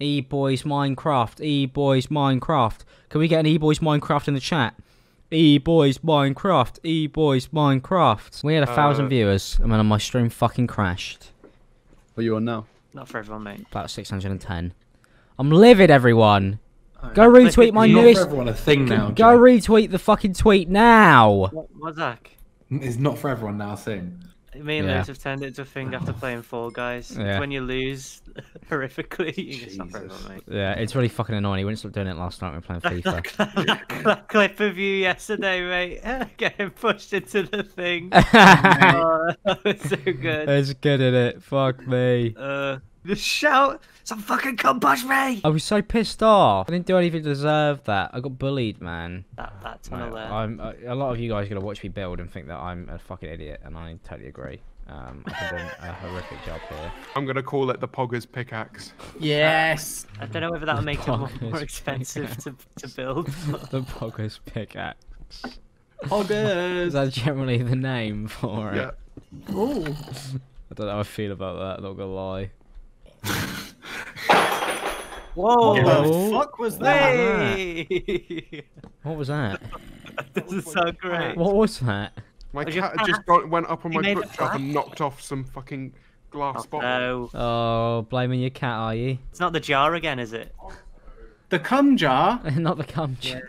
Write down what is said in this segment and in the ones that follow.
E Boys Minecraft. E Boys Minecraft. Can we get an E Boys Minecraft in the chat? E Boys Minecraft. E Boys Minecraft. We had a thousand Uh, viewers, and then my stream fucking crashed. What are you on now? Not for everyone, mate. About 610. I'm livid, everyone. Go Click retweet my you- Not newest. for everyone a thing now. Go Jack. retweet the fucking tweet now. What, what's that? It's not for everyone now a thing. Me and Yeah. Lewis have turned it into a thing after playing Fall Guys. Yeah. when you lose horrifically, you just not for mate. Yeah, it's really fucking annoying. He wouldn't stop doing it last night when we were playing FIFA. that, that clip of you yesterday, mate, getting pushed into the thing. oh, that was so good. It's good at it. Fuck me. Uh, just shout, some fucking come push me! I was so pissed off. I didn't do anything to deserve that. I got bullied, man. That, that Mate, tunnel there. I'm, uh, a lot of you guys are gonna watch me build and think that I'm a fucking idiot, and I totally agree. Um, I've done a horrific job here. I'm gonna call it the Poggers pickaxe. Yes. I don't know whether that'll make it more, more expensive to, to build. the Poggers pickaxe. Poggers. That's generally the name for it? Yeah. Ooh. I don't know how I feel about that. Not gonna lie. Whoa! What the fuck was that? Hey! What was that? this is so great. What was that? My Was cat just got, went up on You my made bookshelf and knocked off some fucking glass Oh, bottle. no, Oh, blaming your cat, are you? it's not the jar again, is it? The cum jar. Not the cum. Yeah.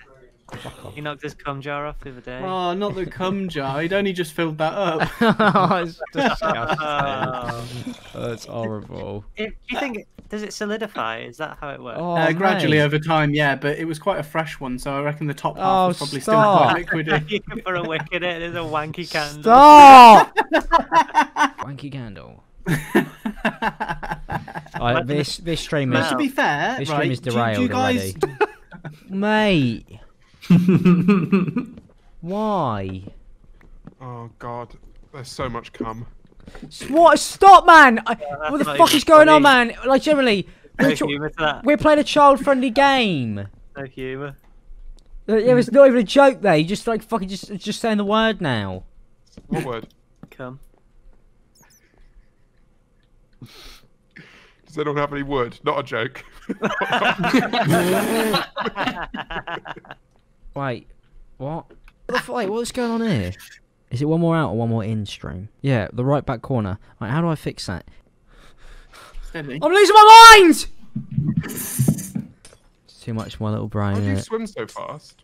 He knocked his cum jar off the other day. Oh, not the cum jar. He'd only just filled that up. oh, it's disgusting. That's horrible. It- do you think does it solidify? Is that how it works? Oh, uh, gradually mate. over time, yeah, but it was quite a fresh one, so I reckon the top half Oh, was probably stop. still quite liquidy. you can put a wick in it. There's a wanky candle. Stop! Wanky candle. Right, this this stream But is to be fair, this stream right? is do- do you derailed guys... mate. Why? Oh god, there's so much cum. What? Stop, man! I, what the fuck is going on, man? Like generally, No we're, tr- that. we're playing a child-friendly game. No humour. Uh, It was not even a joke there. You just like fucking just just saying the word now. What word? Come. Does anyone have any wood? Not a joke. Wait, what? What the f- Wait, what's going on here? Is it one more out or one more in stream? Yeah, the right back corner. Right, how do I fix that? Steady. I'm losing my mind! It's too much for my little brain. How do you innit? swim so fast?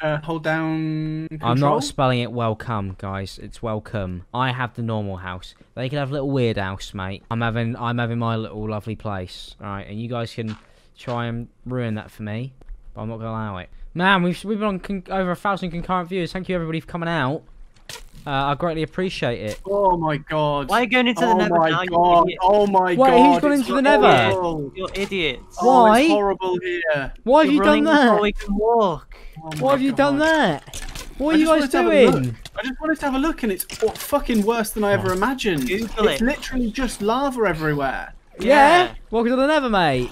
Uh, hold down. Control. I'm not spelling it welcome, guys. It's welcome. I have the normal house. They can have a little weird house, mate. I'm having I'm having my little lovely place. Alright, and you guys can try and ruin that for me. But I'm not gonna allow it. Man, we've we've been on con- over a thousand concurrent viewers. Thank you everybody for coming out. Uh, I greatly appreciate it. Oh my god. Why are you going into the oh nether my now, you god. idiot? Oh my Wait, god. who's gone into the nether? horrible. You're idiots. Oh, Why? it's horrible here. Why have You're you done that? we can walk. Oh Why my have you done that? What are you guys wanted to have a look. doing? I just wanted to have a look, and it's oh, fucking worse than I ever imagined. Google it's it. literally just lava everywhere. Yeah. Welcome to the Nether, mate.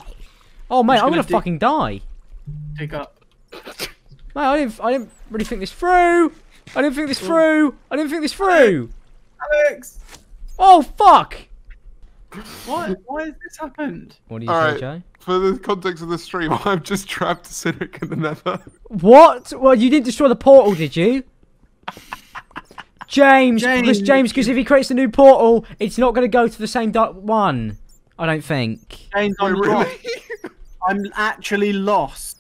Oh, mate, just I'm gonna gonna fucking die. Dig up. Mate, I didn't I didn't really think this through. I didn't think this through. I didn't think this through. Alex, Oh fuck! what? Why has this happened? What do you All say, right. Joe? For the context of the stream, I'm just trapped Cynic in the nether. What? Well, you didn't destroy the portal, did you? James, James. because James, because if he creates a new portal, it's not going to go to the same dot one. I don't think. James, I'm really? I'm actually lost.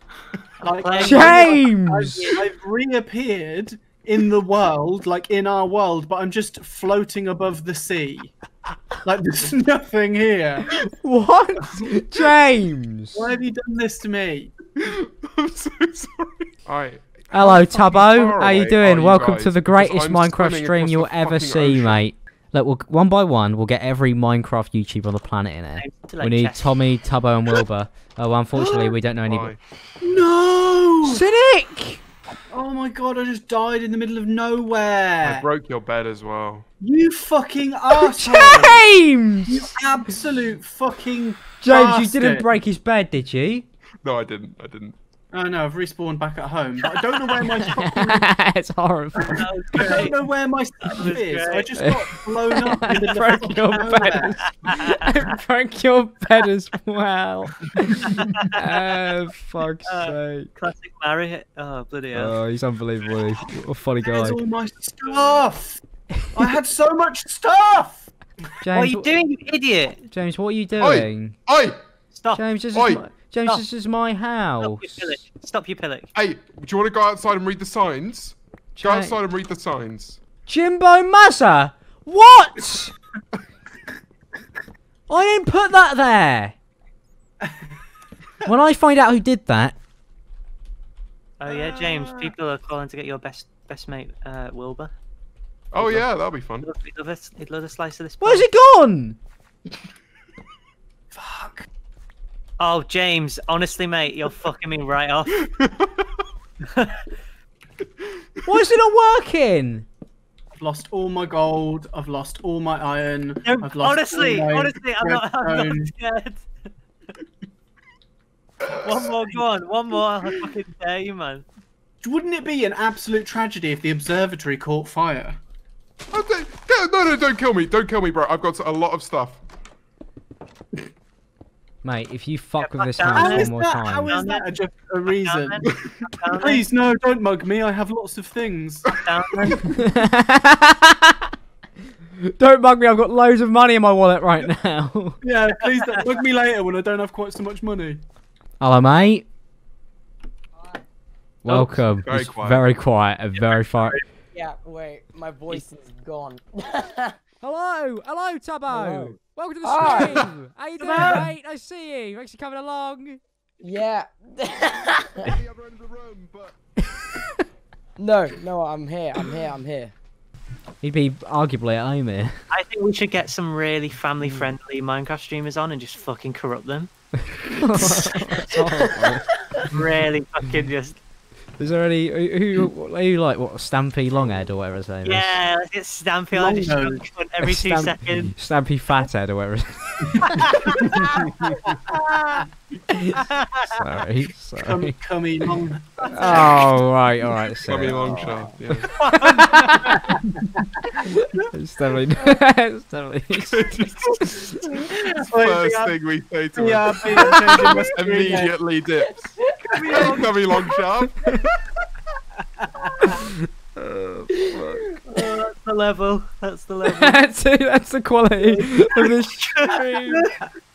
Like, James! I've, I've reappeared in the world, like in our world, but I'm just floating above the sea. Like there's nothing here. What? James. Why have you done this to me? I'm so sorry. Alright. Hello, How fucking Tubbo. far How you doing? are Welcome guys? to the greatest Minecraft stream you'll ever see, ocean. mate. Look, we'll, one by one, we'll get every Minecraft YouTuber on the planet in here. We need check. Tommy, Tubbo, and Wilbur. Oh, unfortunately, we don't know any. Why? No! Cynic! Oh my god, I just died in the middle of nowhere. I broke your bed as well. You fucking asshole! James! You absolute fucking James, you didn't break his bed, did you? No, I didn't. I didn't. Oh no, I've respawned back at home, but I don't know where my fucking, it's horrible. I don't know where my stuff was is. I just got blown up in the broke your nowhere. bed. I broke your bed as well. oh, fuck's Uh, sake. Classic Marriott. Oh, bloody hell. Oh, he's unbelievable. What a funny guy. Where's all my stuff? I had so much stuff. James, what are you wh- doing, you idiot? James, what are you Oi. doing? Oi! Stop. James, this is Oi. my, James, Stop. this is my Stop house. Stop your pillock. Hey, do you want to go outside and read the signs? Go James- outside and read the signs. Jimbo Massa? What? I didn't put that there. when I find out who did that, Oh yeah, James. People are calling to get your best best mate, uh, Wilbur. Oh yeah, that'll be fun. He'd love, he'd love, a, he'd love a slice of this. where's pie. it gone? Fuck. Oh, James. Honestly, mate, you're fucking me right off. Why is it not working? I've lost all my gold. I've lost all my iron. No, I've lost honestly, all my honestly, I'm not, I'm not scared. one more, go on. One more. I'll fucking dare you, man. Wouldn't it be an absolute tragedy if the observatory caught fire? Okay. no, no, don't kill me. Don't kill me, bro. I've got a lot of stuff. Mate, if you fuck Yeah, with this fuck house down. One more that? Time, is that a, just a reason? Down. Down. Please, no, don't mug me. I have lots of things. Down don't mug me. I've got loads of money in my wallet right now. Yeah, please don't mug me later when I don't have quite so much money. Hello, mate. Oh, Welcome. very quiet. Very quiet and very far. Yeah, wait, my voice is gone. Hello, hello, Tubbo. Hello. Welcome to the Hi. stream. How you doing, Tubbo. mate? Nice to see you. Thanks for coming along. yeah. the other end of the room, but no, no, I'm here, I'm here, I'm here. He'd be arguably at home here. I think we should get some really family-friendly hmm. Minecraft streamers on and just fucking corrupt them. Really fucking just. Is there any who, who are you like? What Stampy Longhead or whatever his name is? Yeah, let's get Stampy on just nose. cunt every two Stamp- seconds. Stampy Fathead or whatever. sorry, sorry. Come, cummy long. Oh right, all right. Got me long shot. Yeah. It's definitely, it's definitely. First thing we say to him. Yeah, I'm changing my screen name. Immediately dips. Coming long sharp. Oh, fuck! that's the level. That's the level. that's, that's the quality of this stream.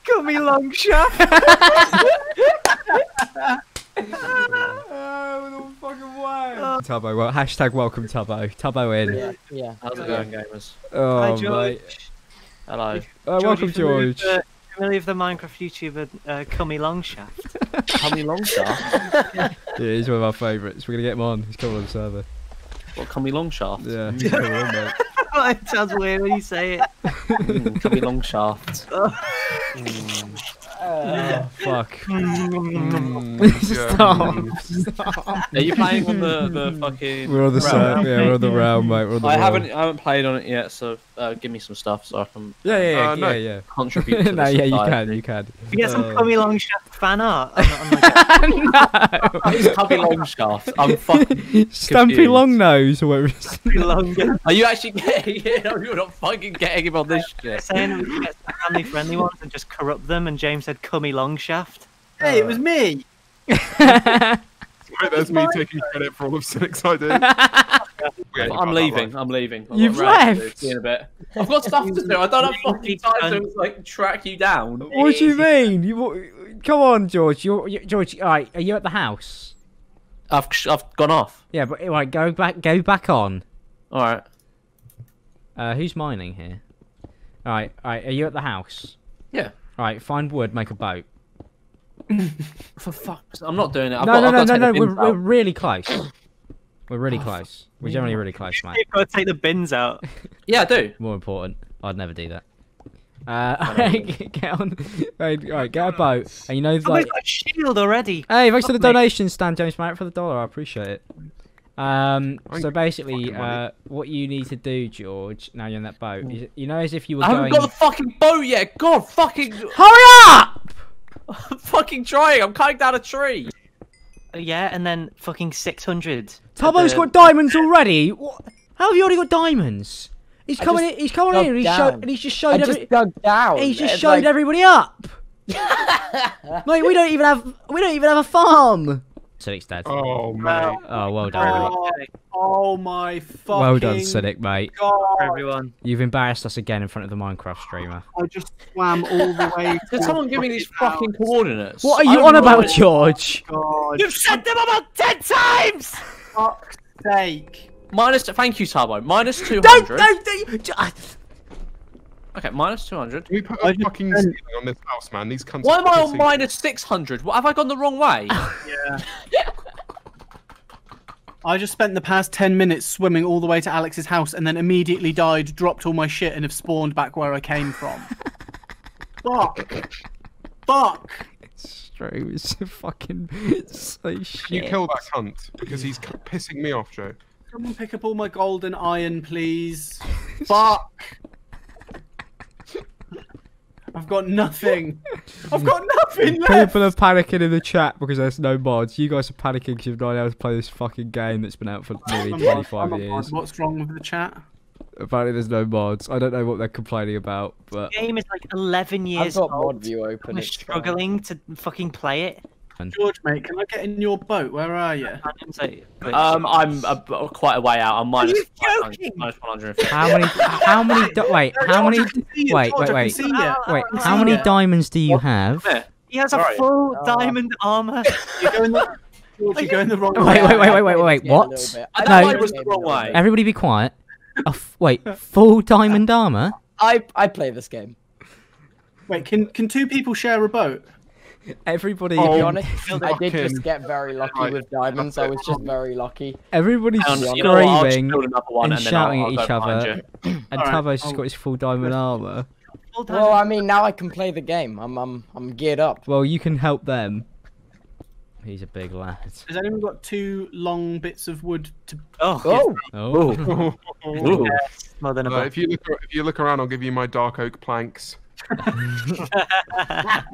Cut me long shot. Oh, the fucking way. Tubbo, well, hashtag welcome Tubbo. Tubbo in. Yeah, yeah. How's it going, gamers? Oh, Hi, mate. George. Hello. Uh, George, welcome, you familiar with George. the- Familiar with the Minecraft YouTuber uh, Cummy Longshaft? Cummy Longshaft? Yeah, he's one of our favourites. We're gonna get him on. He's coming on the server. What, Cummy Longshaft? Yeah, he's coming on, mate. it sounds weird when you say it. Mm, Cummy Longshaft. Uh, Fuck. Yeah. Stop. Are you playing on the, the fucking... We're on the realm? server. Yeah, we're on the round, mate. We're on the I realm. haven't I haven't played on it yet, so uh, give me some stuff so I can Yeah, yeah, yeah, Uh, no. yeah, yeah. contribute to no, the yeah, you society. can, you can. You get some Uh, Cummy Longshaft fan art. I'm, I'm like, no. It's Cummy Longshaft. I'm fucking... Stumpy confused. Longnose or whatever. it's- Cummy Are you actually getting it? No, you're not fucking getting him on this shit. saying we get some family friendly ones and just corrupt them, and James said Cummy Longshaft. Hey, it was me. Wait, there's me taking credit for all of Cynic's ideas. I'm leaving. I'm leaving. I've You've round to do, left? See you in a bit. I've got stuff to do. I don't have fucking time to like track you down. what do you mean? You come on, George. You're, you George. All right, are you at the house? I've I've gone off. Yeah, but all right, go back. Go back on. All right. Uh, who's mining here? All right, all right. Are you at the house? Yeah. All right, find wood, make a boat. For fuck's sake. I'm not doing it. I've no, got, no, I've no, got no, no. We're, we're really close. We're really Oh, close. We're generally really close, mate. You've got to take the bins out. Yeah, I do. More important, I'd never do that. Uh, get on. Right, right, get a boat, and you know, I've like, got a shield already. Hey, thanks for the Fuck me. donation, Stan James Marriott, for the dollar. I appreciate it. Um, so basically, uh, what you need to do, George, now you're in that boat, is, you know, as if you were I haven't going. got the fucking boat yet. God, fucking, Hurry up! I'm fucking trying. I'm cutting down a tree. Yeah, and then fucking six hundred. Tubbo's got diamonds already. What? How have you already got diamonds? He's coming. in, he's coming in. And he's, down. show, and he's just showed. I every, just dug down. he's just It's showed like- everybody up. Mate, we don't even have. We don't even have a farm. Cynic's dead. Oh, Oh well done. Oh, oh my fucking well done, Cynic, mate. God. everyone. You've embarrassed us again in front of the Minecraft streamer. I just swam all the way. Did someone give me these fucking coordinates? What are you don't on know about, what- George? Oh, God, You've said them about ten times. fuck's sake. Minus. Thank you, Tubbo. Minus two Don't, hundred. don't, don't. Okay, minus two hundred. Can we put I a just fucking spent- ceiling on this house, man? These cunts. Why are am I on minus six hundred? What have I gone the wrong way? Yeah. I just spent the past 10 minutes swimming all the way to Alex's house and then immediately died, dropped all my shit, and have spawned back where I came from. Fuck. Fuck. It's true. It's so fucking. It's so shit. You kill that cunt because he's pissing me off, Joe. Someone pick up all my gold and iron, please. Fuck. I've got nothing. I've got nothing left. People are panicking in the chat because there's no mods. You guys are panicking because you've not been able to play this fucking game that's been out for nearly 25 I'm years. What's wrong with the chat? Apparently, there's no mods. I don't know what they're complaining about, but the game is like eleven I've years got old. mod view open. We're it's fine. struggling to fucking play it. George, mate, can I get in your boat? Where are you? And it's like, but- Um, I'm a, quite a way out. I'm minus you 500, joking? minus 150. how many? How many? Di- wait, how many? George, I you, Wait, George, wait, I wait. see. Wait, can how many diamonds do you have? He has a full Oh. diamond armor. You're going the, George, you're going the wrong Wait, way. wait, wait, I wait, played wait, this what? little bit. I No. was the wrong way. Everybody, be quiet. A f- wait, full diamond armor? I I play this game. Wait, can can two people share a boat? Everybody, To be Oh, honest, I did just get very lucky Right, with diamonds. I that's was just very lucky. everybody's Hang on, you know what, I'll just screaming, one and and then I'll- shouting I'll at each other. and Alright, Tubbo's just got his full diamond armor. Full. Well, I mean, now I can play the game. I'm I'm I'm geared up. Well, you can help them. He's a big lad. Has anyone got two long bits of wood to? oh, Oh, Oh, Ooh. yes, more than a Uh, if you look, if you look around, I'll give you my dark oak planks. yeah,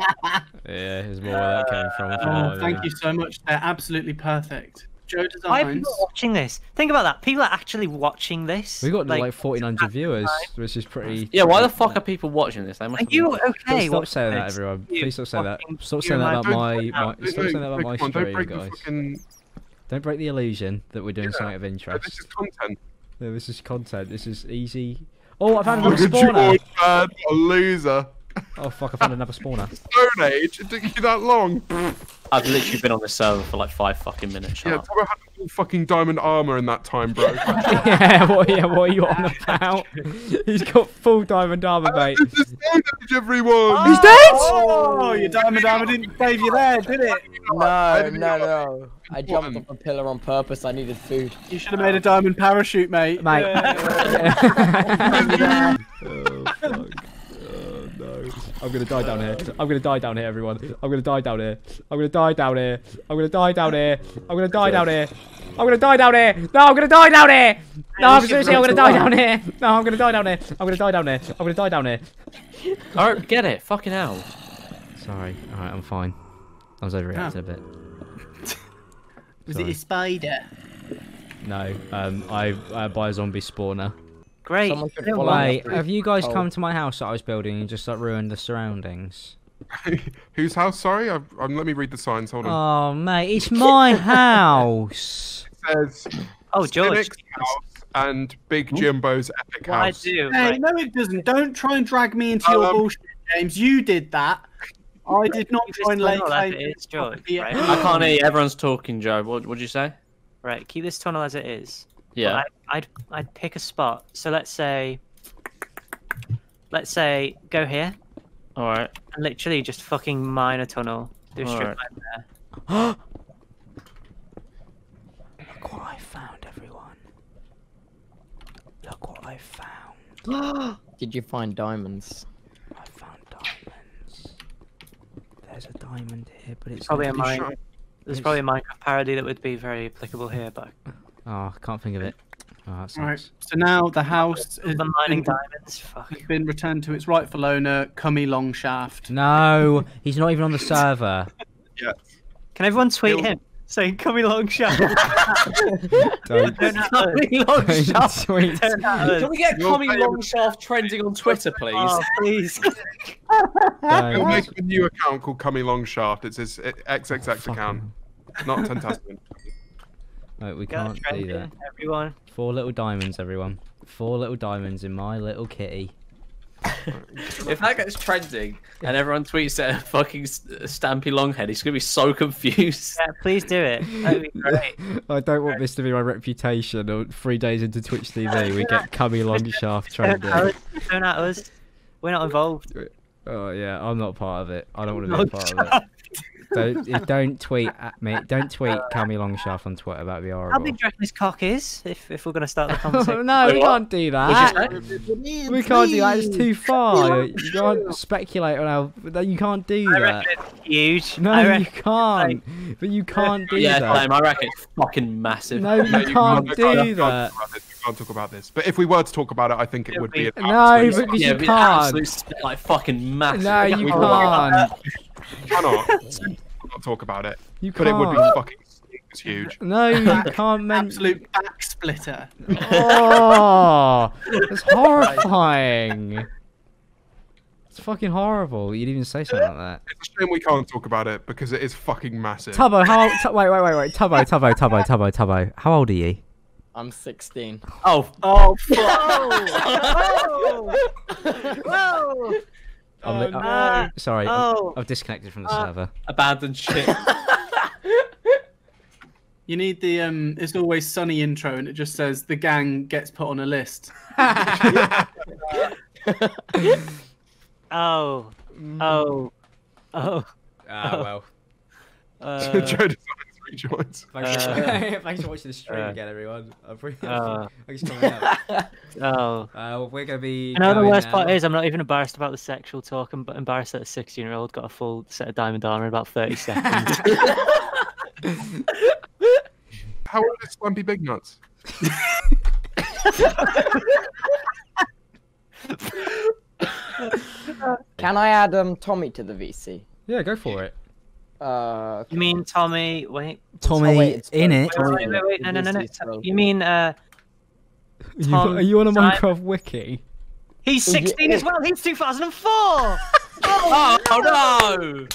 there's more where that came from. from Oh, thank mean. you so much. They're absolutely perfect. Joe Why are Designs. people watching this? Think about that. People are actually watching this. We got like, 1,400 viewers, which is pretty. Yeah, why the fuck are people watching this? They must Are you been- okay? Stop Watch saying that, everyone. Please stop saying that. Stop saying that about my, Don't- my. Stop saying that about my come stream, break the guys. fucking. Don't break the illusion that we're doing Yeah, something of interest. This is content. No, this is content. This is easy. Oh, I found another at George, spawner. man, a loser. Oh fuck, I found another spawner. Stone Age. It took you that long. I've literally been on this server for like five fucking minutes. Shut Yeah, up. Tubbo had full fucking diamond armor in that time, bro. yeah, what, yeah, what are you on about? He's got full diamond armor, mate. this is Stone Age, everyone. He's dead! Oh, your diamond armor didn't save you there, did it? no, no, no! I jumped off a pillar on purpose. I needed food. You should have made a diamond parachute, mate. Mate. Yeah. I'm gonna die down here. I'm gonna die down here, everyone. I'm gonna die down here. I'm gonna die down here. I'm gonna die down here. I'm gonna die down here. I'm gonna die down here. No, I'm gonna die down here. No, I'm seriously, I'm gonna die down here. No, I'm gonna die down here. I'm gonna die down here. I'm gonna die down here. I don't get it. Fucking hell. Sorry. All right, I'm fine. I was overreacting a bit. Was Sorry. it a spider? No, um, I uh, buy a zombie spawner. Great. Someone should I don't follow want- me. Wait, have you guys Oh. come to my house that I was building and just like ruined the surroundings? Whose house? Sorry, I've, um, let me read the signs. Hold on. Oh, mate, it's my house. It says Oh, George. Cynic's house and Big Jimbo's epic What I do. Hey, right, no, it doesn't. Don't try and drag me into your Um, bullshit, James. You did that. I did not keep try and lay claim it to is, this George, right? I can't hear you. Everyone's talking, Joe. What would you say? Right, keep this tunnel as it is. But Yeah. I, I'd I'd pick a spot. So let's say, let's say go here All right. and literally just fucking mine a tunnel. Do a strip Alright. mine there. Look what I found, everyone. Look what I found. Did you find diamonds? I found diamonds. There's a diamond here, but it's Probably a mine. There's probably a Minecraft parody that would be very applicable here, but Oh, I can't think of it. Oh, that sucks. Right. So now the house has the mining been, diamonds. Fuck. has been returned to its rightful owner, Cummy Longshaft. No, he's not even on the server. Yeah. Can everyone tweet He'll- him? saying "Coming long shot." Don't, Don't at us. Coming long don't shaft. tweet. Don't at us. Can we get You're coming playing- long shaft trending on Twitter, please? Oh, please. We'll Don't. make a new account called Coming Long Shaft. It's his XXX oh, account, not Tentastament. No, we Go can't do that. Everyone. Four little diamonds, everyone. Four little diamonds in my little kitty. If that gets trending and everyone tweets at a fucking s- uh, Stampy Longhead, he's gonna be so confused. Yeah, please do it. That'd be great. I don't want this to be my reputation. Or three days into Twitch TV, we get cummy long shaft trending. us. Don't at us. We're not involved. Oh yeah, I'm not part of it. I don't want to be a part of it. Don't don't tweet at me. Don't tweet Cammy Longshaft on Twitter. That'd be horrible. How horrible. big do you reckon his cock is? If if we're gonna start the Oh, conversation. no, we what? can't do that. you? We can't do that. It's too far. You can't speculate on how. You can't do I that. it's huge. No, I you can't. But you can't do Yeah, that. Flame, I reckon it's fucking massive. No, you No, you can't we do we that. Talk. We can't talk about this. But if we were to talk about it, I think it It'll would be. be- an No, absolute- because yeah, you can't. absolute like fucking massive. No, you We can't. cannot not talk about it. You But it would be fucking it's huge. No, you can't mention. Absolute back splitter. Oh, it's horrifying. It's fucking horrible. You'd even say something like that. It's a shame we can't talk about it because it is fucking massive. Tubbo, how? Tu- wait, wait, wait, wait. Tubbo, Tubbo, Tubbo, Tubbo, Tubbo. How old are you? I'm 16. Oh, Oh, fuck. Whoa! I'm li- no. uh, sorry, I'm- Oh. I've disconnected from the Uh, server. abandoned ship. You need the um it's always sunny intro and it just says the gang gets put on a list. Oh. Oh. Oh. Ah, well. Uh, Joe Designs rejoins. Thanks, Uh, for, thanks for watching the stream uh, again, everyone. I'm pretty, uh, thanks for coming out. oh. Uh, we're gonna be. You know the going worst part is I'm not even embarrassed about the sexual talk. I'm embarrassed that a 16 year old got a full set of diamond armor in about 30 seconds. How old is Slumpy Big Nuts? Can I add um Tommy to the VC? Yeah, go for it. Uh, you mean Tommy? Wait. Tommy, wait, in it. Wait, wait, wait, wait, no, no, no, no. You mean uh? You- Tom are you on a Simon- Minecraft wiki? He's 16 as well. He's 2004. oh no!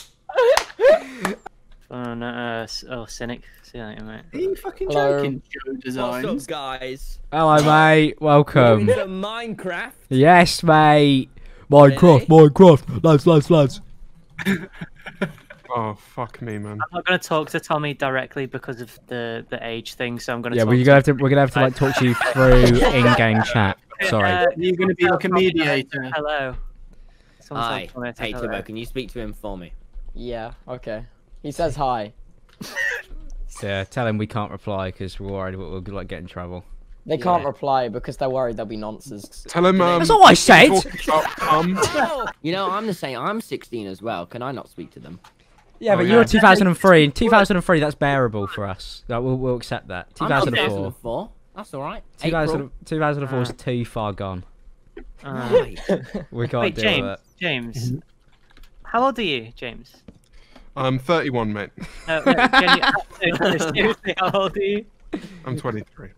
oh no. Uh, oh, cynic. See you later, mate. Are you fucking Hello. joking, Joe What's up, guys? Hello, mate. Welcome. into Minecraft. Yes, mate. Minecraft, Really? Minecraft, lads, lads, lads. Oh fuck me, man. I'm not going to talk to Tommy directly because of the the age thing. So I'm going to. Yeah, talk we're gonna have to. We're gonna have to like talk to you through in-game chat. Sorry. Uh, You're gonna be like a mediator. Hello. Someone Hi. tell Tommy to Hey, hello. Timbo, can you speak to him for me? yeah, okay. He says hi. Yeah, tell him we can't reply because we're worried we'll, we'll like get in trouble. They can't reply because they're worried they'll be nonsense. Tell him. Um, That's all I said. talking about, um, You know, I'm the same. I'm 16 as well. Can I not speak to them? Yeah, Oh, but yeah. you're 2003. In 2003, that's bearable for us. Like, we'll, we'll accept that. I'm 2004. 2004. That's all right. 2000, 2004 is too far gone. Uh, We can't wait, deal James. with it. James. How old are you, James? I'm 31, mate. No, no, genu- seriously, how old are you? I'm 23.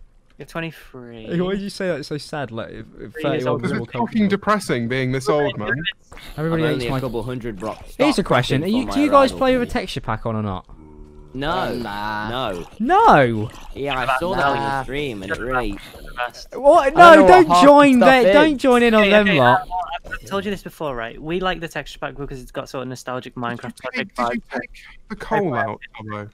You're 23. Hey, Why did you say that It's so sad? Like, if, if Three years 31 old. was Because more it's fucking depressing being this old, man. I'm Everybody only hates a my. couple hundred blocks. Here's a question: Are you, do you guys play with a texture pack on or not? No. Nah. No. No. Yeah, I saw that on Nah. your stream and it really. The best. What? don't No, don't half join stuff that. is. Don't join in on Okay, them okay, lot. I've told you this before, right? We like the texture pack because it's got sort of nostalgic Minecraft Did, project did you take the coal out, Albo?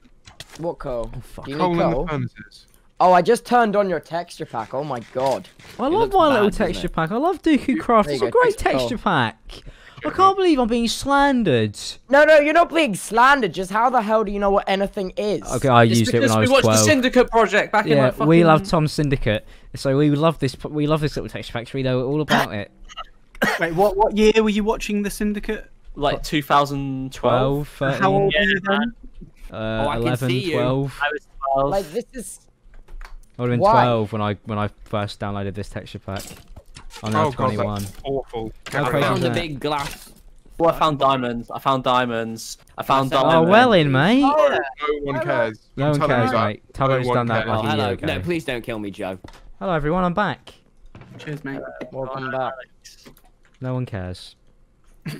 What coal? Oh, fuck. Do you Coal need in the coal? furnaces. Oh, I just turned on your texture pack. Oh my god. I love my bad, little texture pack. I love Dokucraft. It's a go, great texture texture pack. I can't believe I'm being slandered. No, no, you're not being slandered. Just how the hell do you know what anything is? Okay, I It's used it when because I we was watched the Syndicate project back in Yeah, like fucking... we love Tom Syndicate, so we love this. We love this little texture pack. So we know all about it. Wait, what what year were you watching The Syndicate? like 2012. 12, How old Yeah, were you then? uh, Oh, I can 11, see you. I was 12. Like this is. I would have been Why? 12 when I when I first downloaded this texture pack. I'm now Oh god, 21. that's awful. Get How rid crazy of found is a that. that? big glass Oh, I found diamonds. I found diamonds. I found diamonds. Oh, well in, mate. No one cares. No one cares, mate. Tubbo's one done that cares. Oh, like a year hello. ago. No, please don't kill me, Joe. Hello, everyone. I'm back. Cheers, mate. Welcome back. No one cares.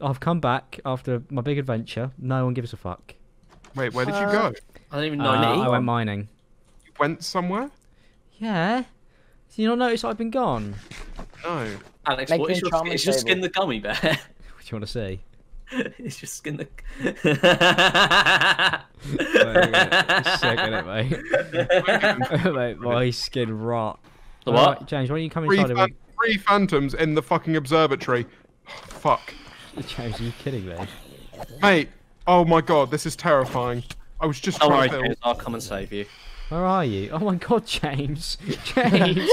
I've come back after my big adventure. No one gives a fuck. Wait, where did you go? I don't even Uh, know. I went mining. You went somewhere? Yeah. Did you not notice I've been gone? No. Alex, Make what me is your, charming is your skin the gummy bear? What do you want to see? it's just skin the. It's sick, isn't it, mate? mate, my skin rot. The what? Alright, James, why don't you come Three, inside of fan- me? three phantoms in the fucking observatory. Fuck. James, are you kidding me? Mate, oh my god, this is terrifying. I was just Don't worry, trying to James. I'll come and save you. Where are you? Oh my god, James. James.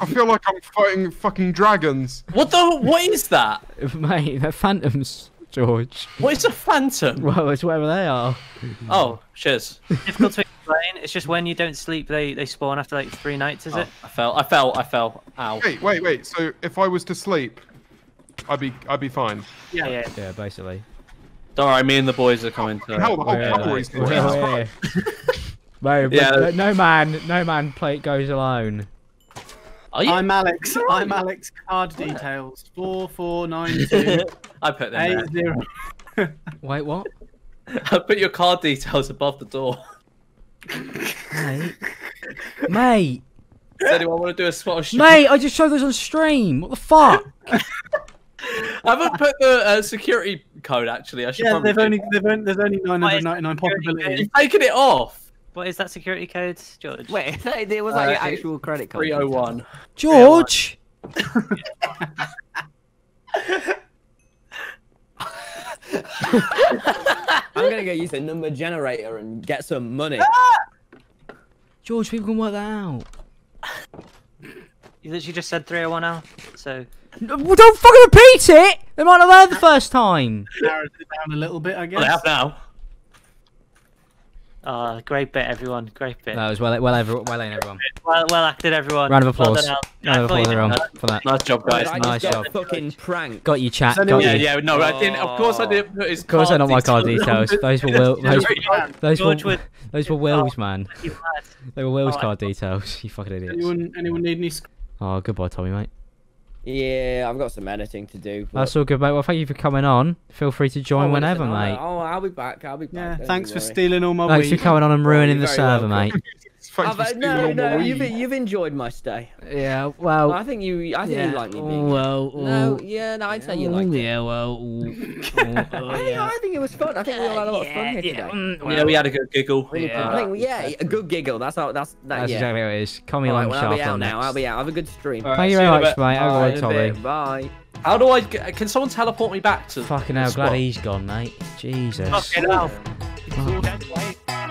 I feel like I'm fighting fucking dragons. What the? What is that? mate, they're phantoms, George. What is a phantom? Well, it's wherever they are. Oh, cheers. Difficult to explain. It's just when you don't sleep, they they spawn after like three nights. Is Oh, it? I fell. I fell. I fell. Ow. Wait, wait, wait. So if I was to sleep, I'd be I'd be fine. Yeah, yeah. Yeah, basically. Don't worry. Me and the boys are coming to. Hell, the whole Yeah, cavalry's mate. here. Yeah, Jesus yeah. Christ. Mate, but Yeah. no- no man, no man play goes alone. Are you? I'm Alex. I'm Alex. Card details: four four nine two I put them eight there. zero. Wait, what? I put your card details above the door. Mate. Mate. Does anyone want to do a spot shot? Mate, I just showed those on stream. What the fuck? I haven't put the uh, security code actually. I should Yeah, probably. they've only, they've only there's only 999 possibilities. You've taken it off. What is that security code, George? Wait, there was like Uh, your actual credit card. Three oh one. George. I'm gonna go use the number generator and get some money. George, people can work that out. You literally just said 301 now. So No, well, don't fucking repeat it. They might not have heard the first time. Narrows it down a little bit, I guess. Well, they have now. Uh, great bit, everyone. Great bit. That was well, well, every, well in everyone. Well, well acted, everyone. Round of Well applause. done, Al. Round of applause, everyone, for that. Nice job, guys. I nice job. fucking pranked. Got you, chat. Does Got anyone- you. Yeah, yeah, no, I didn't. Of course, I didn't put his. Of course, they're not my card details. details. Those were Will. Those, those were George would. those were Will's, man. You. They were Will's Oh, card details. You fucking idiots. Anyone, anyone need any? Oh, goodbye, Tommy, mate. Yeah, I've got some editing to do. but- That's all good, mate. Well, thank you for coming on. Feel free to join Oh, whenever, listen, mate. Oh, I'll be back. I'll be back. Yeah, thanks you for worry. stealing all my Thanks for coming on and ruining the server, welcome. mate. Thanks I've- stealing no, all no, you've you've enjoyed my stay. Yeah, well. I think you, I think yeah. you like me being. well, No, yeah, no, I'd say you liked it. Yeah, well. ooh, ooh, oh, I, think, I think it was fun. I think we all had a lot of fun here today. mm, Yeah, we had a good giggle. Yeah. I think, yeah, a good giggle. That's how. That's that. That's yeah. exactly what it is. Call me All right, long well, I'll be out on now. I'll be out. Have a good stream. Alright, Thank you very much, mate. Have a Bye. good Tommy. Bye. How do I? Get, can someone teleport me back to? Fucking the hell, glad he's gone, mate. Jesus. Fucking hell. Fuck.